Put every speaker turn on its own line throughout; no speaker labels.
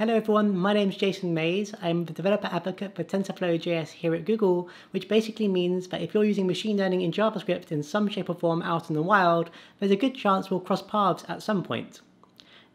Hello everyone, my name is Jason Mayes. I'm the developer advocate for TensorFlow.js here at Google, which basically means that if you're using machine learning in JavaScript in some shape or form out in the wild, there's a good chance we'll cross paths at some point.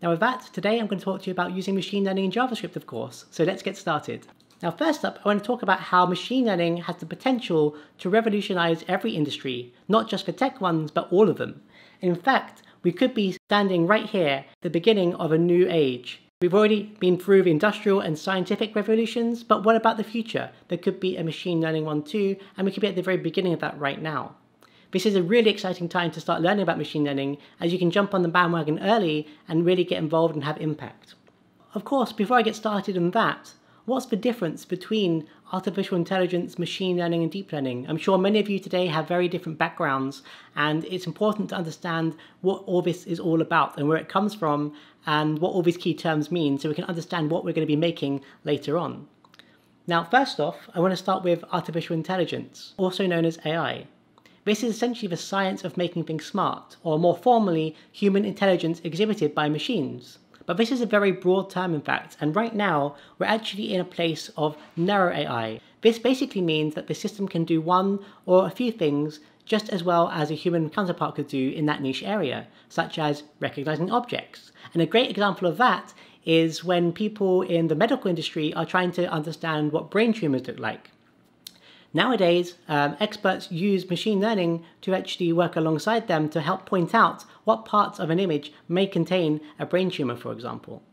Now with that, today I'm going to talk to you about using machine learning in JavaScript of course, so let's get started. Now first up, I want to talk about how machine learning has the potential to revolutionize every industry, not just the tech ones, but all of them. In fact, we could be standing right here, the beginning of a new age. We've already been through the industrial and scientific revolutions, but what about the future? There could be a machine learning one too, and we could be at the very beginning of that right now. This is a really exciting time to start learning about machine learning as you can jump on the bandwagon early and really get involved and have impact. Of course, before I get started on that, what's the difference between artificial intelligence, machine learning, and deep learning? I'm sure many of you today have very different backgrounds, and it's important to understand what all this is all about and where it comes from and what all these key terms mean so we can understand what we're going to be making later on. Now, first off, I want to start with artificial intelligence, also known as AI. This is essentially the science of making things smart, or more formally, human intelligence exhibited by machines. But this is a very broad term, in fact, and right now we're actually in a place of narrow AI. This basically means that the system can do one or a few things just as well as a human counterpart could do in that niche area, such as recognizing objects. And a great example of that is when people in the medical industry are trying to understand what brain tumors look like. Nowadays, um, experts use machine learning to actually work alongside them to help point out what parts of an image may contain a brain tumor, for example.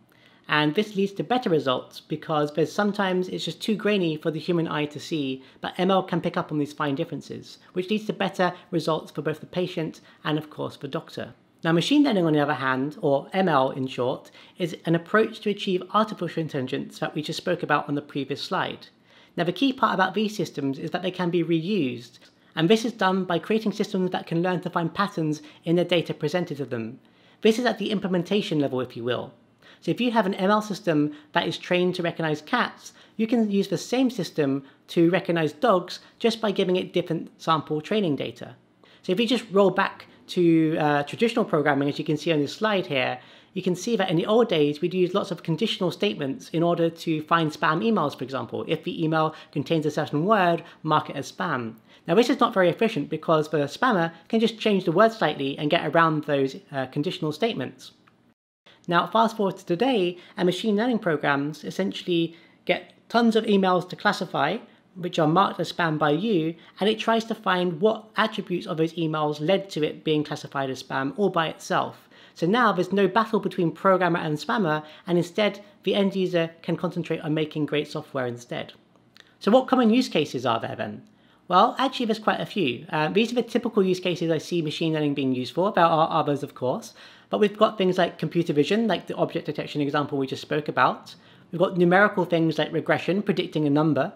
And this leads to better results because there's sometimes it's just too grainy for the human eye to see, but ML can pick up on these fine differences, which leads to better results for both the patient and, of course, the doctor. Now, machine learning, on the other hand, or ML in short, is an approach to achieve artificial intelligence that we just spoke about on the previous slide. Now the key part about these systems is that they can be reused, and this is done by creating systems that can learn to find patterns in the data presented to them. This is at the implementation level, if you will. So if you have an ML system that is trained to recognize cats, you can use the same system to recognize dogs just by giving it different sample training data. So if you just roll back to uh, traditional programming, as you can see on this slide here, you can see that in the old days, we'd use lots of conditional statements in order to find spam emails, for example. If the email contains a certain word, mark it as spam. Now, this is not very efficient because the spammer can just change the word slightly and get around those uh, conditional statements. Now, fast forward to today, and machine learning programs essentially get tons of emails to classify, which are marked as spam by you, and it tries to find what attributes of those emails led to it being classified as spam all by itself. So now there's no battle between programmer and spammer, and instead the end user can concentrate on making great software instead. So what common use cases are there then? Well, actually there's quite a few. Um, these are the typical use cases I see machine learning being used for. There are others, of course, but we've got things like computer vision, like the object detection example we just spoke about. We've got numerical things like regression, predicting a number.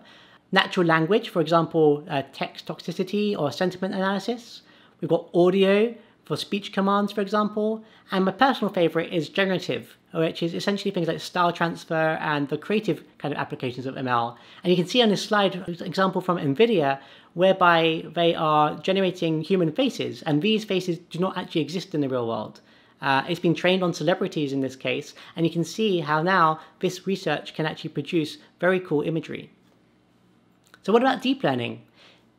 Natural language, for example, uh, text toxicity or sentiment analysis. We've got audio, for speech commands, for example. And my personal favorite is generative, which is essentially things like style transfer and the creative kind of applications of ML. And you can see on this slide example from NVIDIA whereby they are generating human faces, and these faces do not actually exist in the real world. Uh, it's been trained on celebrities in this case, and you can see how now this research can actually produce very cool imagery. So what about deep learning?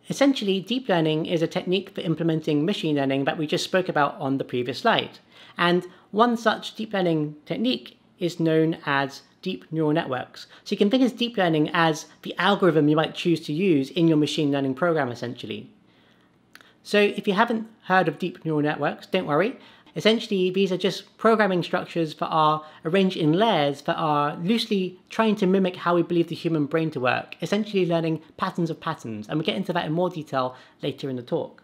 Essentially, deep learning is a technique for implementing machine learning that we just spoke about on the previous slide. And one such deep learning technique is known as deep neural networks. So you can think of deep learning as the algorithm you might choose to use in your machine learning program, essentially. So if you haven't heard of deep neural networks, don't worry. Essentially, these are just programming structures that are arranged in layers that are loosely trying to mimic how we believe the human brain to work, essentially learning patterns of patterns, and we'll get into that in more detail later in the talk.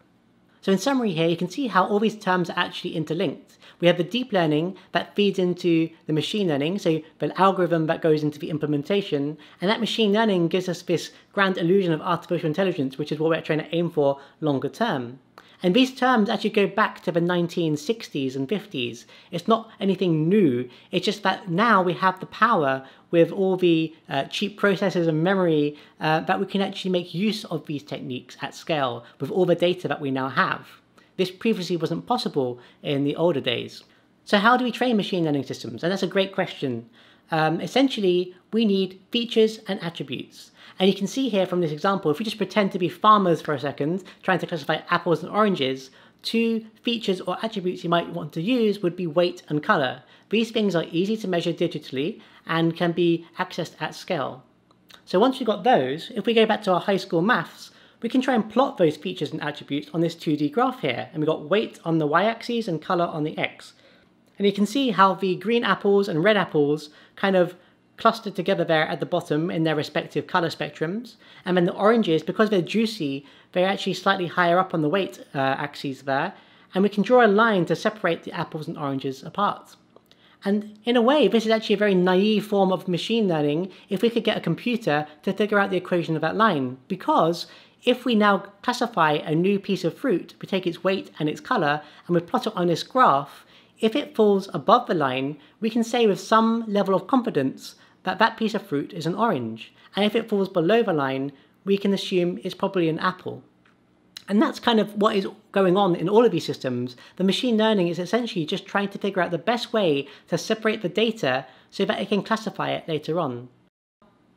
So in summary here, you can see how all these terms are actually interlinked. We have the deep learning that feeds into the machine learning, so the algorithm that goes into the implementation, and that machine learning gives us this grand illusion of artificial intelligence, which is what we're trying to aim for longer term. And these terms actually go back to the 1960s and 50s. It's not anything new. It's just that now we have the power with all the uh, cheap processors and memory uh, that we can actually make use of these techniques at scale with all the data that we now have. This previously wasn't possible in the older days. So how do we train machine learning systems? And that's a great question. Um, essentially we need features and attributes. And you can see here from this example, if we just pretend to be farmers for a second, trying to classify apples and oranges, two features or attributes you might want to use would be weight and color. These things are easy to measure digitally and can be accessed at scale. So once we've got those, if we go back to our high school maths, we can try and plot those features and attributes on this 2D graph here. And we've got weight on the y-axis and color on the x. And you can see how the green apples and red apples kind of clustered together there at the bottom in their respective color spectrums. And then the oranges, because they're juicy, they're actually slightly higher up on the weight uh, axes there. And we can draw a line to separate the apples and oranges apart. And in a way, this is actually a very naive form of machine learning if we could get a computer to figure out the equation of that line. Because if we now classify a new piece of fruit, we take its weight and its color, and we plot it on this graph, if it falls above the line, we can say with some level of confidence that that piece of fruit is an orange. And if it falls below the line, we can assume it's probably an apple. And that's kind of what is going on in all of these systems. The machine learning is essentially just trying to figure out the best way to separate the data so that it can classify it later on.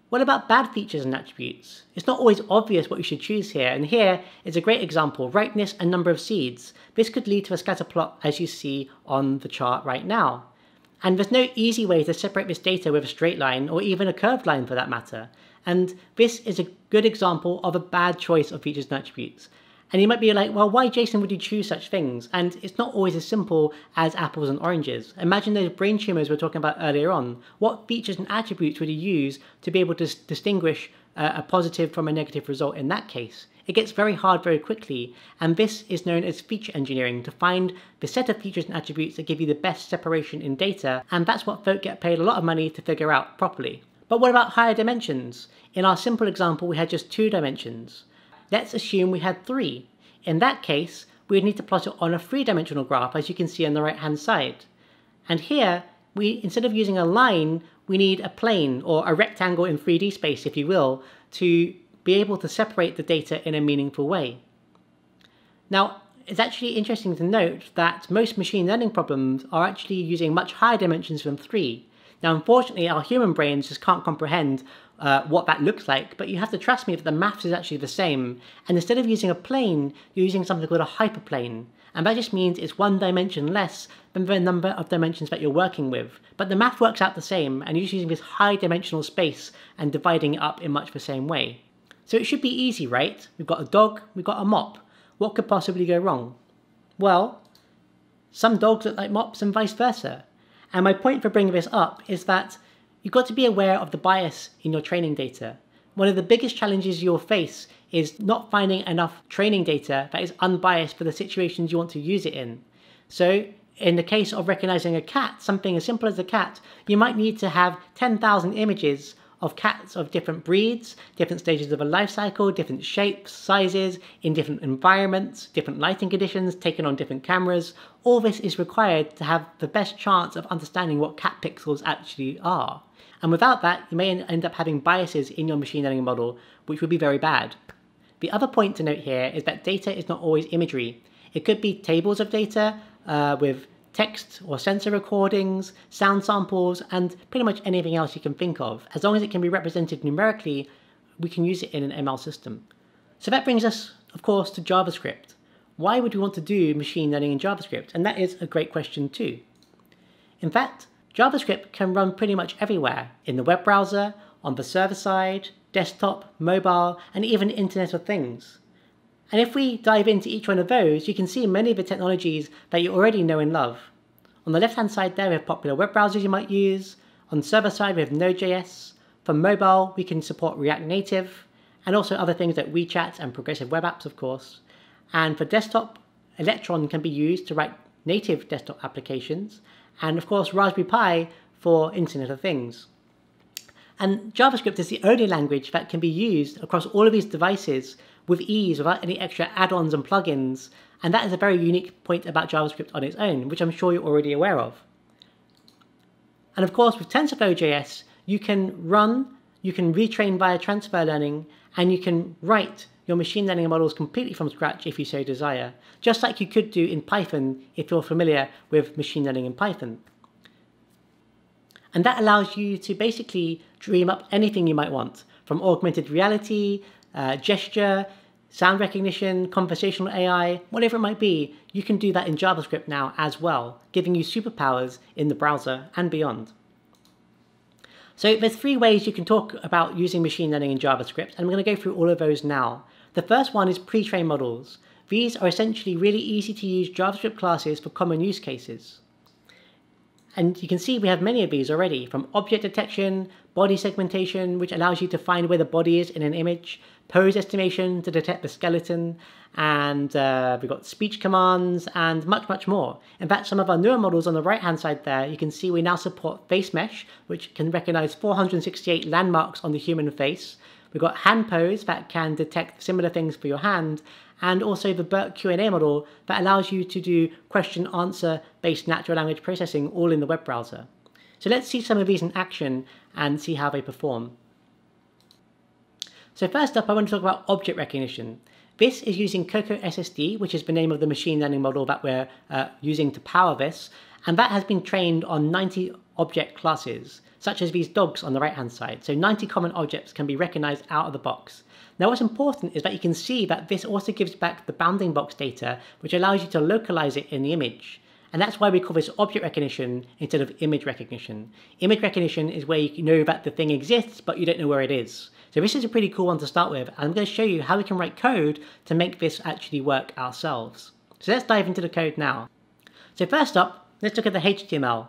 What about bad features and attributes? It's not always obvious what you should choose here, and here is a great example, ripeness and number of seeds. This could lead to a scatter plot as you see on the chart right now. And there's no easy way to separate this data with a straight line, or even a curved line for that matter. And this is a good example of a bad choice of features and attributes. And you might be like, well, why, Jason, would you choose such things? And it's not always as simple as apples and oranges. Imagine those brain tumors we were talking about earlier on. What features and attributes would you use to be able to distinguish uh, a positive from a negative result in that case? It gets very hard very quickly, and this is known as feature engineering to find the set of features and attributes that give you the best separation in data, and that's what folk get paid a lot of money to figure out properly. But what about higher dimensions? In our simple example, we had just two dimensions. Let's assume we had three. In that case, we'd need to plot it on a three-dimensional graph, as you can see on the right-hand side. And here, we instead of using a line, we need a plane, or a rectangle in 3D space, if you will, to be able to separate the data in a meaningful way. Now, it's actually interesting to note that most machine learning problems are actually using much higher dimensions than three. Now, unfortunately, our human brains just can't comprehend uh, what that looks like, but you have to trust me that the maths is actually the same. And instead of using a plane, you're using something called a hyperplane. And that just means it's one dimension less than the number of dimensions that you're working with. But the math works out the same, and you're just using this high dimensional space and dividing it up in much the same way. So it should be easy, right? We've got a dog, we've got a mop. What could possibly go wrong? Well, some dogs look like mops and vice versa. And my point for bringing this up is that you've got to be aware of the bias in your training data. One of the biggest challenges you'll face is not finding enough training data that is unbiased for the situations you want to use it in. So in the case of recognizing a cat, something as simple as a cat, you might need to have 10,000 images of cats of different breeds, different stages of a life cycle, different shapes, sizes, in different environments, different lighting conditions, taken on different cameras. All this is required to have the best chance of understanding what cat pixels actually are. And without that, you may end up having biases in your machine learning model, which would be very bad. The other point to note here is that data is not always imagery. It could be tables of data uh, with text or sensor recordings, sound samples, and pretty much anything else you can think of. As long as it can be represented numerically, we can use it in an ML system. So that brings us, of course, to JavaScript. Why would we want to do machine learning in JavaScript? And that is a great question too. In fact, JavaScript can run pretty much everywhere, in the web browser, on the server side, desktop, mobile, and even Internet of Things. And if we dive into each one of those, you can see many of the technologies that you already know and love. On the left-hand side there, we have popular web browsers you might use. On server side, we have Node.js. For mobile, we can support React Native, and also other things like WeChat and progressive web apps, of course. And for desktop, Electron can be used to write native desktop applications, and of course Raspberry Pi for Internet of Things. And JavaScript is the only language that can be used across all of these devices with ease without any extra add-ons and plugins. And that is a very unique point about JavaScript on its own, which I'm sure you're already aware of. And of course, with TensorFlow.js, you can run, you can retrain via transfer learning, and you can write your machine learning models completely from scratch if you so desire, just like you could do in Python if you're familiar with machine learning in Python. And that allows you to basically dream up anything you might want, from augmented reality, uh, gesture, sound recognition, conversational AI, whatever it might be, you can do that in JavaScript now as well, giving you superpowers in the browser and beyond. So there's three ways you can talk about using machine learning in JavaScript, and I'm going to go through all of those now. The first one is pre-trained models. These are essentially really easy to use JavaScript classes for common use cases. And you can see we have many of these already, from object detection, body segmentation, which allows you to find where the body is in an image, pose estimation to detect the skeleton, and uh, we've got speech commands and much, much more. In fact, some of our newer models on the right-hand side there, you can see we now support face mesh, which can recognize 468 landmarks on the human face. We've got hand pose that can detect similar things for your hand, and also the BERT Q&A model that allows you to do question answer based natural language processing all in the web browser. So let's see some of these in action and see how they perform. So first up, I want to talk about object recognition. This is using Coco SSD, which is the name of the machine learning model that we're uh, using to power this, and that has been trained on 90 object classes, such as these dogs on the right hand side. So 90 common objects can be recognized out of the box. Now what's important is that you can see that this also gives back the bounding box data, which allows you to localize it in the image. And that's why we call this object recognition instead of image recognition. Image recognition is where you know that the thing exists, but you don't know where it is. So this is a pretty cool one to start with. I'm going to show you how we can write code to make this actually work ourselves. So let's dive into the code now. So first up, let's look at the HTML.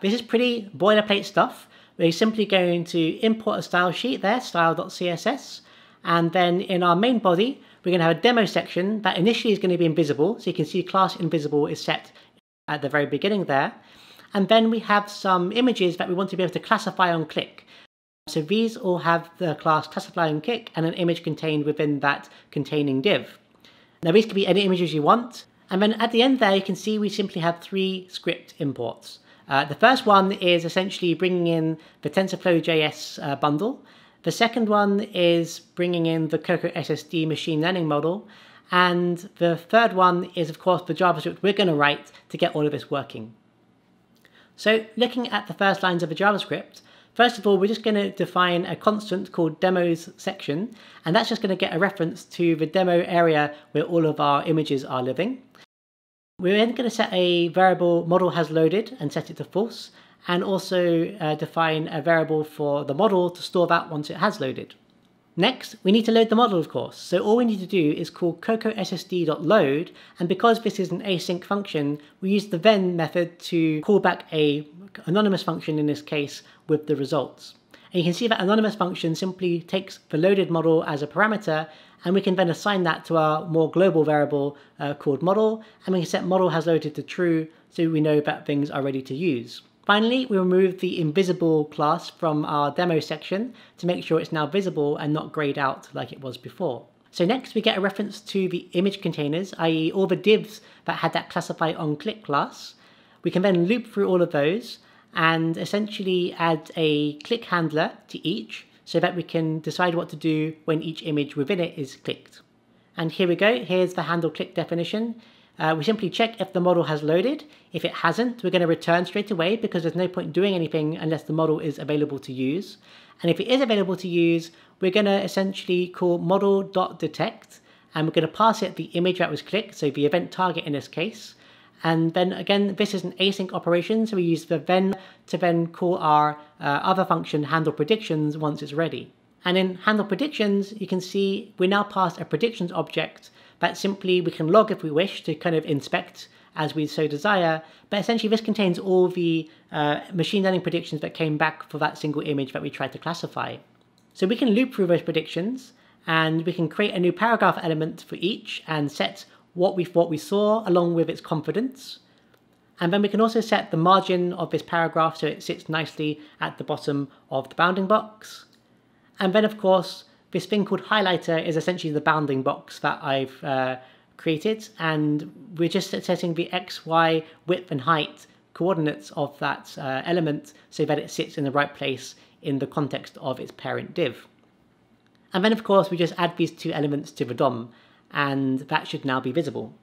This is pretty boilerplate stuff. We're simply going to import a style sheet there, style.css, and then in our main body, we're going to have a demo section that initially is going to be invisible. So you can see class invisible is set at the very beginning there. And then we have some images that we want to be able to classify on click. So these all have the class classify on click and an image contained within that containing div. Now these can be any images you want. And then at the end there, you can see we simply have three script imports. Uh, the first one is essentially bringing in the TensorFlow.js uh, bundle. The second one is bringing in the Coco SSD machine learning model. And the third one is, of course, the JavaScript we're going to write to get all of this working. So looking at the first lines of the JavaScript, first of all, we're just going to define a constant called demos section, and that's just going to get a reference to the demo area where all of our images are living. We're then going to set a variable model has loaded and set it to false, and also uh, define a variable for the model to store that once it has loaded. Next, we need to load the model, of course. So all we need to do is call cocossd.load, and because this is an async function, we use the then method to call back a anonymous function in this case with the results. And you can see that anonymous function simply takes the loaded model as a parameter, and we can then assign that to our more global variable uh, called model, and we can set model has loaded to true, so we know that things are ready to use. Finally, we remove the invisible class from our demo section to make sure it's now visible and not grayed out like it was before. So next we get a reference to the image containers, i.e. all the divs that had that classify on click class. We can then loop through all of those and essentially add a click handler to each so that we can decide what to do when each image within it is clicked. And here we go, here's the handle click definition. Uh, we simply check if the model has loaded. If it hasn't, we're going to return straight away because there's no point doing anything unless the model is available to use. And if it is available to use, we're going to essentially call model.detect and we're going to pass it the image that was clicked, so the event target in this case. And then again, this is an async operation, so we use the then to then call our uh, other function handle predictions once it's ready. And in handle predictions, you can see we now pass a predictions object that simply we can log if we wish to kind of inspect as we so desire. But essentially this contains all the uh, machine learning predictions that came back for that single image that we tried to classify. So we can loop through those predictions and we can create a new paragraph element for each and set what we what we saw along with its confidence. And then we can also set the margin of this paragraph so it sits nicely at the bottom of the bounding box. And then of course this thing called highlighter is essentially the bounding box that I've uh, created and we're just setting the x, y, width and height coordinates of that uh, element so that it sits in the right place in the context of its parent div. And then of course we just add these two elements to the DOM and that should now be visible.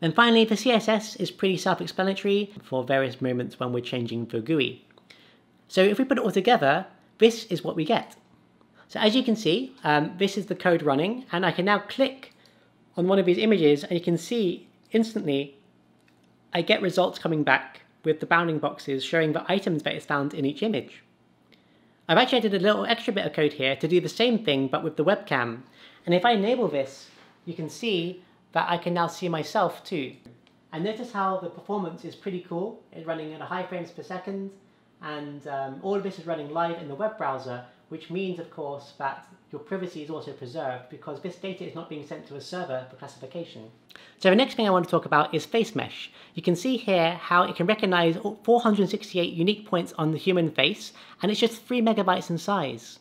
Then finally, the CSS is pretty self-explanatory for various moments when we're changing the GUI. So if we put it all together, this is what we get. So as you can see, um, this is the code running, and I can now click on one of these images, and you can see instantly I get results coming back with the bounding boxes showing the items that is found in each image. I've actually added a little extra bit of code here to do the same thing but with the webcam. And if I enable this, you can see that I can now see myself too. And notice how the performance is pretty cool. It's running at a high frames per second and um, all of this is running live in the web browser which means of course that your privacy is also preserved because this data is not being sent to a server for classification. So the next thing I want to talk about is face mesh. You can see here how it can recognize 468 unique points on the human face and it's just 3 megabytes in size.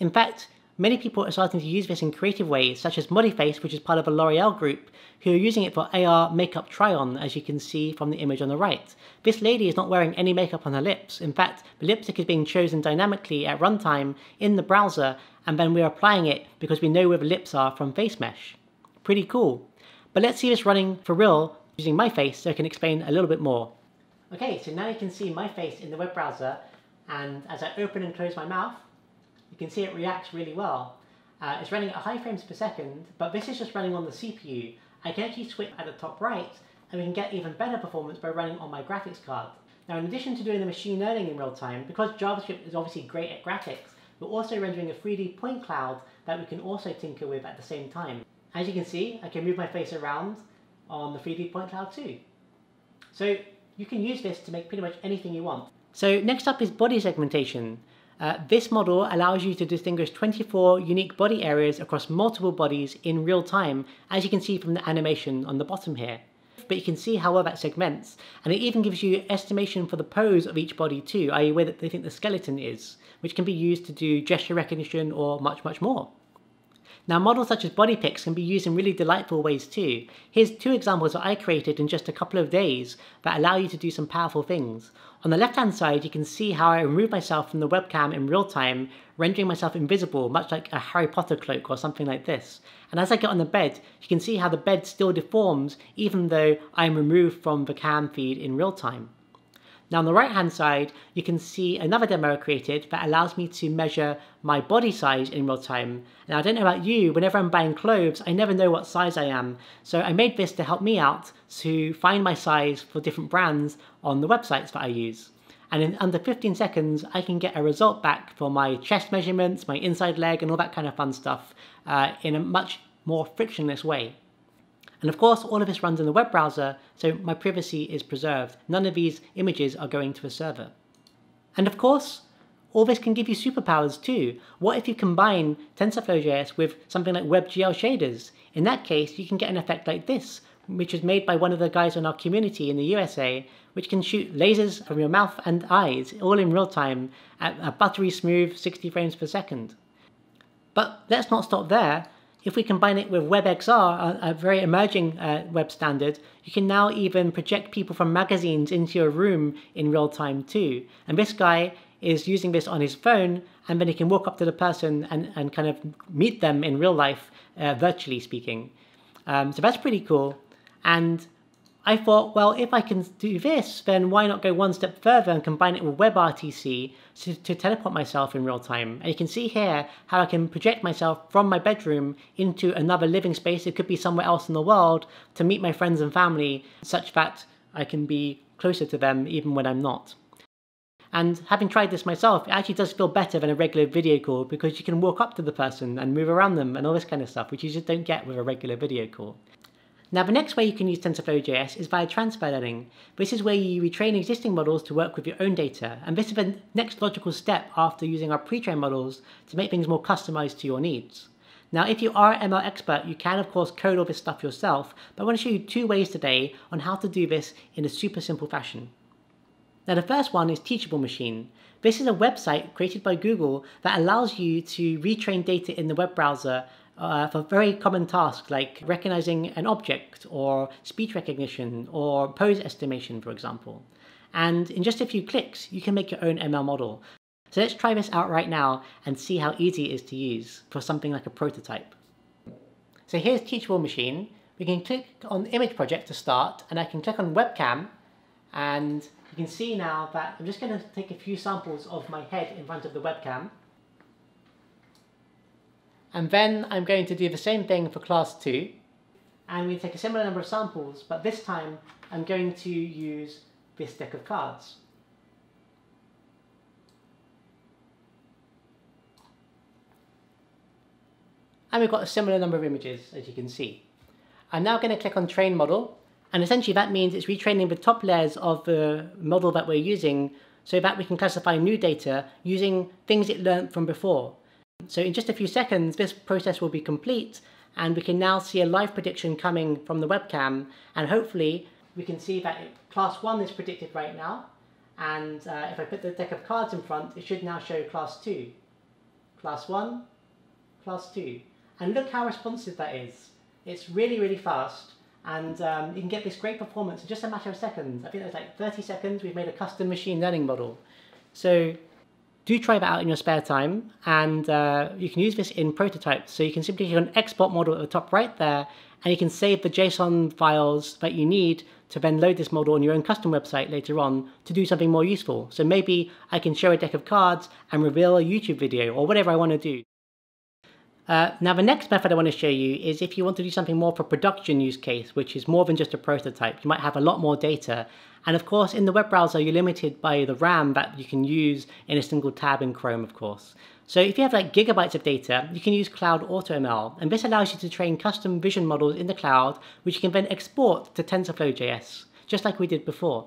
In fact, Many people are starting to use this in creative ways, such as Modiface, which is part of a L'Oreal group, who are using it for AR makeup try-on, as you can see from the image on the right. This lady is not wearing any makeup on her lips. In fact, the lipstick is being chosen dynamically at runtime in the browser, and then we're applying it because we know where the lips are from face mesh. Pretty cool. But let's see this running for real using my face so I can explain a little bit more. Okay, so now you can see my face in the web browser, and as I open and close my mouth, you can see it reacts really well. Uh, it's running at high frames per second, but this is just running on the CPU. I can actually switch at the top right, and we can get even better performance by running on my graphics card. Now, in addition to doing the machine learning in real time, because JavaScript is obviously great at graphics, we're also rendering a 3D point cloud that we can also tinker with at the same time. As you can see, I can move my face around on the 3D point cloud too. So you can use this to make pretty much anything you want. So next up is body segmentation. Uh, this model allows you to distinguish 24 unique body areas across multiple bodies in real time, as you can see from the animation on the bottom here. But you can see how well that segments, and it even gives you estimation for the pose of each body too, i.e. where they think the skeleton is, which can be used to do gesture recognition or much, much more. Now models such as body BodyPix can be used in really delightful ways too. Here's two examples that I created in just a couple of days that allow you to do some powerful things. On the left hand side you can see how I remove myself from the webcam in real time, rendering myself invisible, much like a Harry Potter cloak or something like this. And as I get on the bed, you can see how the bed still deforms even though I'm removed from the cam feed in real time. Now on the right hand side, you can see another demo created that allows me to measure my body size in real time. Now I don't know about you, whenever I'm buying clothes, I never know what size I am. So I made this to help me out to find my size for different brands on the websites that I use. And in under 15 seconds, I can get a result back for my chest measurements, my inside leg, and all that kind of fun stuff uh, in a much more frictionless way. And of course, all of this runs in the web browser, so my privacy is preserved. None of these images are going to a server. And of course, all this can give you superpowers too. What if you combine TensorFlow.js with something like WebGL shaders? In that case, you can get an effect like this, which is made by one of the guys in our community in the USA, which can shoot lasers from your mouth and eyes, all in real time, at a buttery smooth 60 frames per second. But let's not stop there. If we combine it with WebXR, a, a very emerging uh, web standard, you can now even project people from magazines into your room in real time too. And this guy is using this on his phone, and then he can walk up to the person and, and kind of meet them in real life, uh, virtually speaking. Um, so that's pretty cool. And I thought, well, if I can do this, then why not go one step further and combine it with WebRTC to, to teleport myself in real time. And you can see here how I can project myself from my bedroom into another living space, it could be somewhere else in the world, to meet my friends and family, such that I can be closer to them even when I'm not. And having tried this myself, it actually does feel better than a regular video call because you can walk up to the person and move around them and all this kind of stuff, which you just don't get with a regular video call. Now the next way you can use TensorFlow.js is via transfer learning. This is where you retrain existing models to work with your own data, and this is the next logical step after using our pre-trained models to make things more customized to your needs. Now if you are an ML expert, you can of course code all this stuff yourself, but I want to show you two ways today on how to do this in a super simple fashion. Now the first one is Teachable Machine. This is a website created by Google that allows you to retrain data in the web browser uh, for very common tasks like recognizing an object or speech recognition or pose estimation, for example. And in just a few clicks, you can make your own ML model. So let's try this out right now and see how easy it is to use for something like a prototype. So here's Teachable Machine. we can click on image project to start and I can click on webcam and you can see now that I'm just going to take a few samples of my head in front of the webcam. And then I'm going to do the same thing for class 2. And we take a similar number of samples, but this time I'm going to use this deck of cards. And we've got a similar number of images, as you can see. I'm now going to click on Train Model, and essentially that means it's retraining the top layers of the model that we're using so that we can classify new data using things it learned from before. So in just a few seconds, this process will be complete, and we can now see a live prediction coming from the webcam, and hopefully we can see that class 1 is predicted right now, and uh, if I put the deck of cards in front, it should now show class 2. Class 1, class 2. And look how responsive that is. It's really, really fast. And um, you can get this great performance in just a matter of seconds. I think it's like 30 seconds, we've made a custom machine learning model. So do try that out in your spare time. And uh, you can use this in prototypes. So you can simply click on export model at the top right there, and you can save the JSON files that you need to then load this model on your own custom website later on to do something more useful. So maybe I can show a deck of cards and reveal a YouTube video or whatever I want to do. Uh, now the next method I want to show you is if you want to do something more for production use case, which is more than just a prototype. You might have a lot more data. And of course, in the web browser, you're limited by the RAM that you can use in a single tab in Chrome, of course. So if you have like gigabytes of data, you can use Cloud AutoML, and this allows you to train custom vision models in the cloud, which you can then export to TensorFlow.js, just like we did before.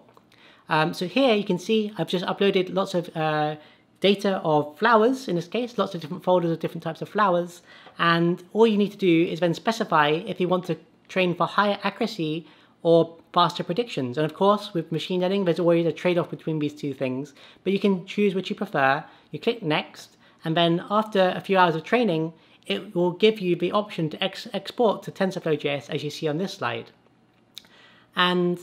Um, so here you can see I've just uploaded lots of uh, data of flowers in this case, lots of different folders of different types of flowers. And all you need to do is then specify if you want to train for higher accuracy or faster predictions. And of course, with machine learning, there's always a trade-off between these two things, but you can choose which you prefer. You click next, and then after a few hours of training, it will give you the option to ex export to TensorFlow.js as you see on this slide. And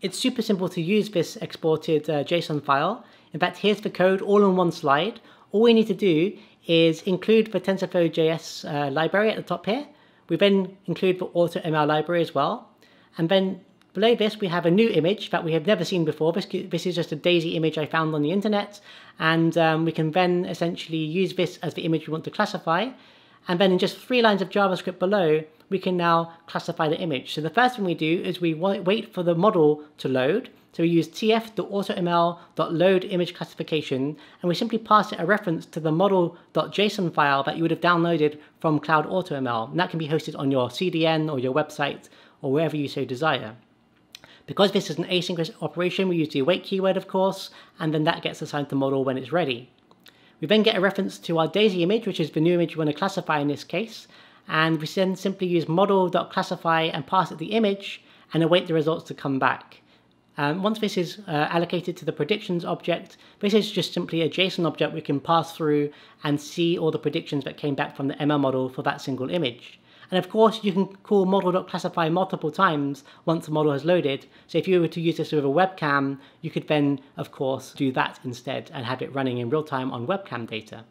it's super simple to use this exported uh, JSON file. In fact, here's the code all on one slide. All we need to do is include the TensorFlow.js uh, library at the top here. We then include the AutoML library as well. And then below this, we have a new image that we have never seen before. This, this is just a DAISY image I found on the internet. And um, we can then essentially use this as the image we want to classify. And then in just three lines of JavaScript below, we can now classify the image. So the first thing we do is we wait for the model to load. So we use tf.automl.load image classification, and we simply pass it a reference to the model.json file that you would have downloaded from Cloud AutoML. And that can be hosted on your CDN or your website or wherever you so desire. Because this is an asynchronous operation, we use the await keyword, of course, and then that gets assigned to model when it's ready. We then get a reference to our DAISY image, which is the new image we want to classify in this case, and we then simply use model.classify and pass it the image and await the results to come back. Um, once this is uh, allocated to the predictions object, this is just simply a JSON object we can pass through and see all the predictions that came back from the ML model for that single image. And of course, you can call model.classify multiple times once the model has loaded. So if you were to use this with a webcam, you could then, of course, do that instead and have it running in real time on webcam data.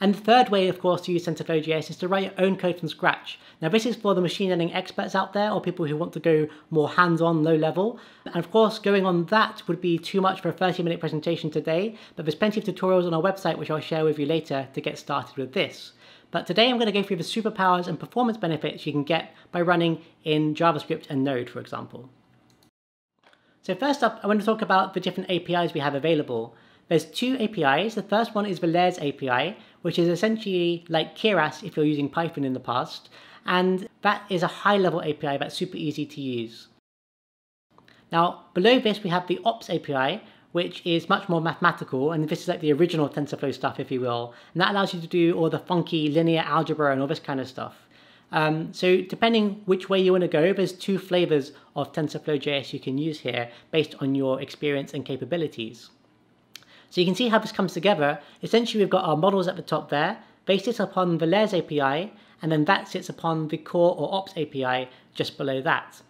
And the third way, of course, to use TensorFlow.js is to write your own code from scratch. Now, this is for the machine learning experts out there or people who want to go more hands-on, low level. And of course, going on that would be too much for a 30-minute presentation today, but there's plenty of tutorials on our website which I'll share with you later to get started with this. But today I'm going to go through the superpowers and performance benefits you can get by running in JavaScript and Node, for example. So first up, I want to talk about the different APIs we have available. There's two APIs. The first one is the Layers API, which is essentially like Keras if you're using Python in the past. And that is a high level API that's super easy to use. Now, below this, we have the Ops API, which is much more mathematical, and this is like the original TensorFlow stuff, if you will. And that allows you to do all the funky linear algebra and all this kind of stuff. Um, so depending which way you want to go, there's two flavors of TensorFlow.js you can use here based on your experience and capabilities. So you can see how this comes together. Essentially, we've got our models at the top there. They sit upon the layers API, and then that sits upon the core or ops API just below that.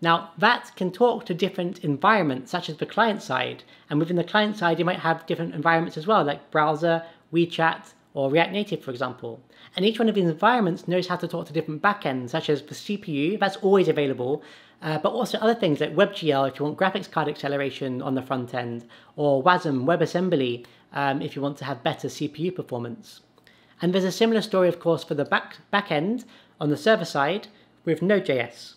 Now, that can talk to different environments, such as the client side. And within the client side, you might have different environments as well, like browser, WeChat, or React Native, for example. And each one of these environments knows how to talk to different backends, such as the CPU, that's always available, uh, but also other things like WebGL if you want graphics card acceleration on the front end, or WASM, WebAssembly, um, if you want to have better CPU performance. And there's a similar story, of course, for the back, back end on the server side with Node.js.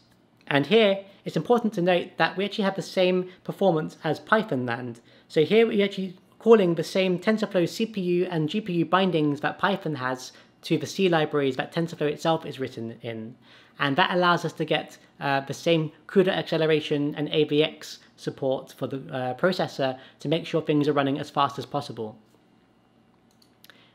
And here, it's important to note that we actually have the same performance as Python land. So here we're actually calling the same TensorFlow CPU and GPU bindings that Python has to the C libraries that TensorFlow itself is written in. And that allows us to get uh, the same CUDA acceleration and AVX support for the uh, processor to make sure things are running as fast as possible.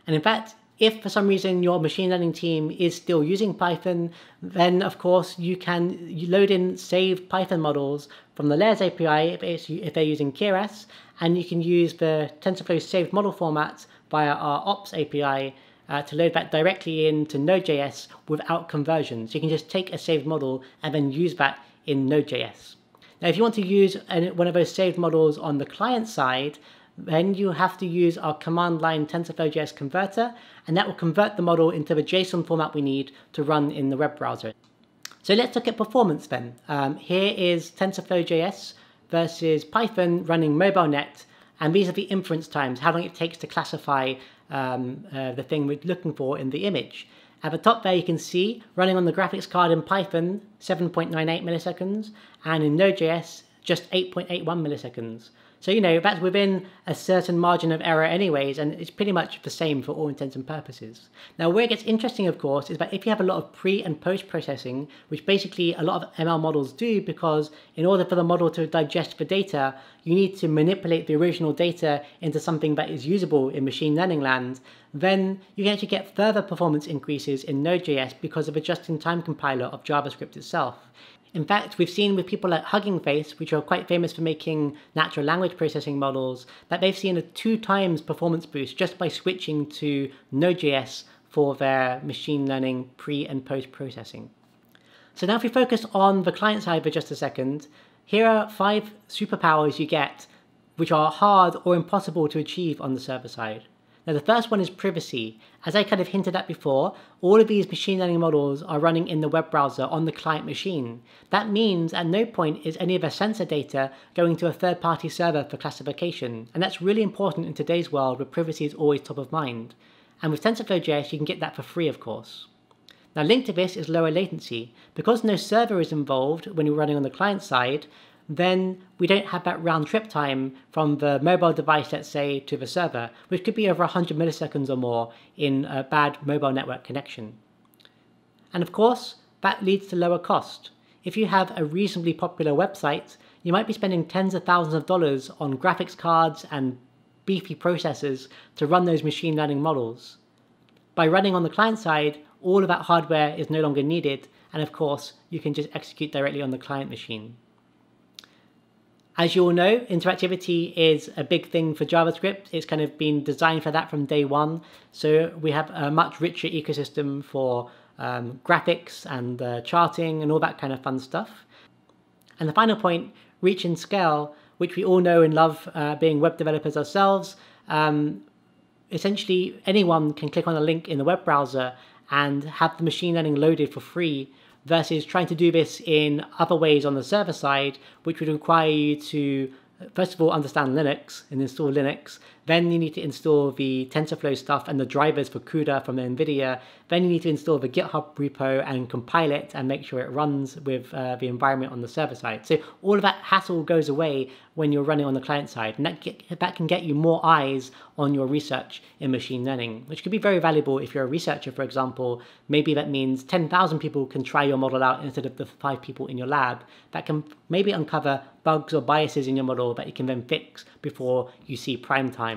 And in fact, if for some reason your machine learning team is still using Python, then of course you can load in saved Python models from the Layers API if, if they're using Keras, and you can use the TensorFlow saved model format via our Ops API uh, to load that directly into Node.js without conversion. So you can just take a saved model and then use that in Node.js. Now, if you want to use one of those saved models on the client side, then you have to use our command line TensorFlow.js converter, and that will convert the model into the JSON format we need to run in the web browser. So let's look at performance then. Um, here is TensorFlow.js versus Python running MobileNet, and these are the inference times, how long it takes to classify um, uh, the thing we're looking for in the image. At the top there you can see, running on the graphics card in Python, 7.98 milliseconds, and in Node.js, just 8.81 milliseconds. So, you know, that's within a certain margin of error anyways, and it's pretty much the same for all intents and purposes. Now, where it gets interesting, of course, is that if you have a lot of pre and post processing, which basically a lot of ML models do, because in order for the model to digest the data, you need to manipulate the original data into something that is usable in machine learning land, then you can actually get further performance increases in Node.js because of a just-in-time compiler of JavaScript itself. In fact, we've seen with people like Hugging Face, which are quite famous for making natural language processing models, that they've seen a two times performance boost just by switching to Node.js for their machine learning pre and post processing. So now if we focus on the client side for just a second, here are five superpowers you get which are hard or impossible to achieve on the server side. Now the first one is privacy. As I kind of hinted at before, all of these machine learning models are running in the web browser on the client machine. That means at no point is any of the sensor data going to a third-party server for classification. And that's really important in today's world where privacy is always top of mind. And with TensorFlow.js, you can get that for free, of course. Now linked to this is lower latency. Because no server is involved when you're running on the client side, then we don't have that round trip time from the mobile device, let's say, to the server, which could be over 100 milliseconds or more in a bad mobile network connection. And of course, that leads to lower cost. If you have a reasonably popular website, you might be spending tens of thousands of dollars on graphics cards and beefy processors to run those machine learning models. By running on the client side, all of that hardware is no longer needed, and of course, you can just execute directly on the client machine. As you all know, interactivity is a big thing for JavaScript. It's kind of been designed for that from day one. So we have a much richer ecosystem for um, graphics and uh, charting and all that kind of fun stuff. And the final point, reach and scale, which we all know and love uh, being web developers ourselves. Um, essentially, anyone can click on a link in the web browser and have the machine learning loaded for free versus trying to do this in other ways on the server side, which would require you to uh, first of all understand Linux and install Linux. Then you need to install the TensorFlow stuff and the drivers for CUDA from NVIDIA. Then you need to install the GitHub repo and compile it and make sure it runs with uh, the environment on the server side. So all of that hassle goes away when you're running on the client side. And that, get, that can get you more eyes on your research in machine learning, which could be very valuable if you're a researcher, for example. Maybe that means 10,000 people can try your model out instead of the five people in your lab. That can maybe uncover bugs or biases in your model that you can then fix before you see prime time.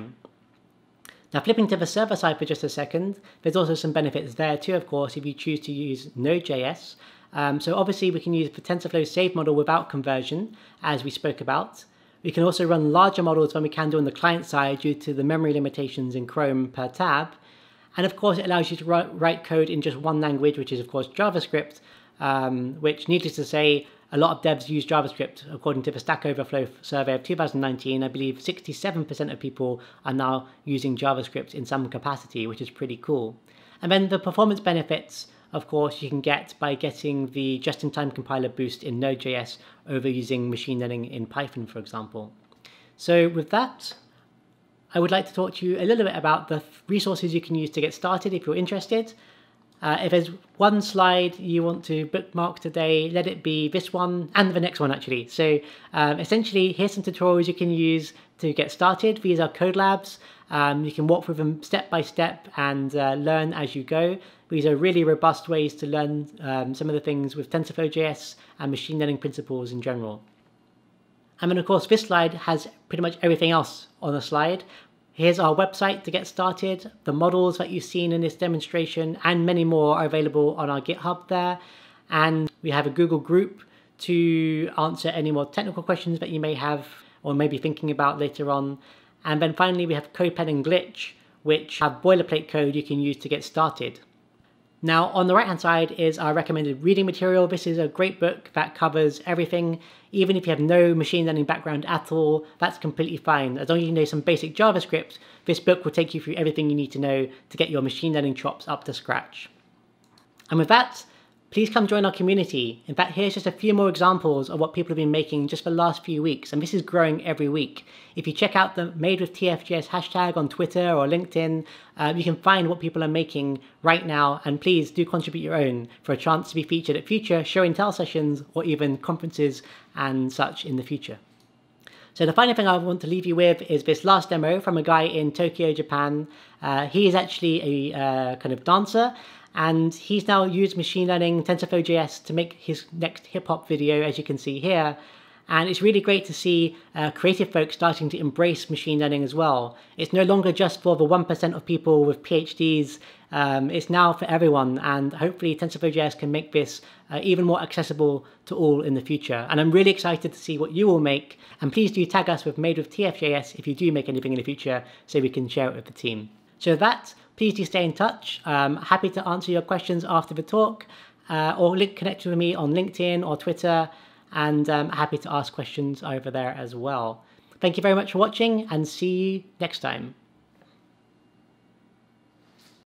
Now flipping to the server side for just a second, there's also some benefits there too, of course, if you choose to use Node.js. Um, so obviously we can use the TensorFlow save model without conversion, as we spoke about. We can also run larger models than we can do on the client side due to the memory limitations in Chrome per tab. And of course, it allows you to write, code in just one language, which is of course JavaScript, um, which needless to say, a lot of devs use JavaScript. According to the Stack Overflow survey of 2019, I believe 67% of people are now using JavaScript in some capacity, which is pretty cool. And then the performance benefits, of course, you can get by getting the just-in-time compiler boost in Node.js over using machine learning in Python, for example. So with that, I would like to talk to you a little bit about the resources you can use to get started if you're interested. Uh, if there's one slide you want to bookmark today, let it be this one and the next one actually. So um, essentially, here's some tutorials you can use to get started. These are code labs. Um, you can walk through them step by step and uh, learn as you go. These are really robust ways to learn um, some of the things with TensorFlow.js and machine learning principles in general. And then of course this slide has pretty much everything else on the slide. Here's our website to get started. The models that you've seen in this demonstration and many more are available on our GitHub there. And we have a Google group to answer any more technical questions that you may have or maybe thinking about later on. And then finally, we have CodePen and Glitch, which have boilerplate code you can use to get started. Now, on the right hand side is our recommended reading material. This is a great book that covers everything. Even if you have no machine learning background at all, that's completely fine. As long as you know some basic JavaScript, this book will take you through everything you need to know to get your machine learning chops up to scratch. And with that, please come join our community. In fact, here's just a few more examples of what people have been making just for the last few weeks, and this is growing every week. If you check out the Made with TFJS hashtag on Twitter or LinkedIn, uh, you can find what people are making right now, and please do contribute your own for a chance to be featured at future show and tell sessions or even conferences and such in the future. So the final thing I want to leave you with is this last demo from a guy in Tokyo, Japan. Uh, he is actually a uh, kind of dancer and he's now used machine learning TensorFlow.js to make his next hip hop video, as you can see here. And it's really great to see uh, creative folks starting to embrace machine learning as well. It's no longer just for the 1% of people with PhDs, um, it's now for everyone. And hopefully TensorFlow.js can make this uh, even more accessible to all in the future. And I'm really excited to see what you will make. And please do tag us with Made with TFJS if you do make anything in the future so we can share it with the team. So that please do stay in touch. Um, happy to answer your questions after the talk uh, or link connect with me on LinkedIn or Twitter and um, happy to ask questions over there as well. Thank you very much for watching and see you next time.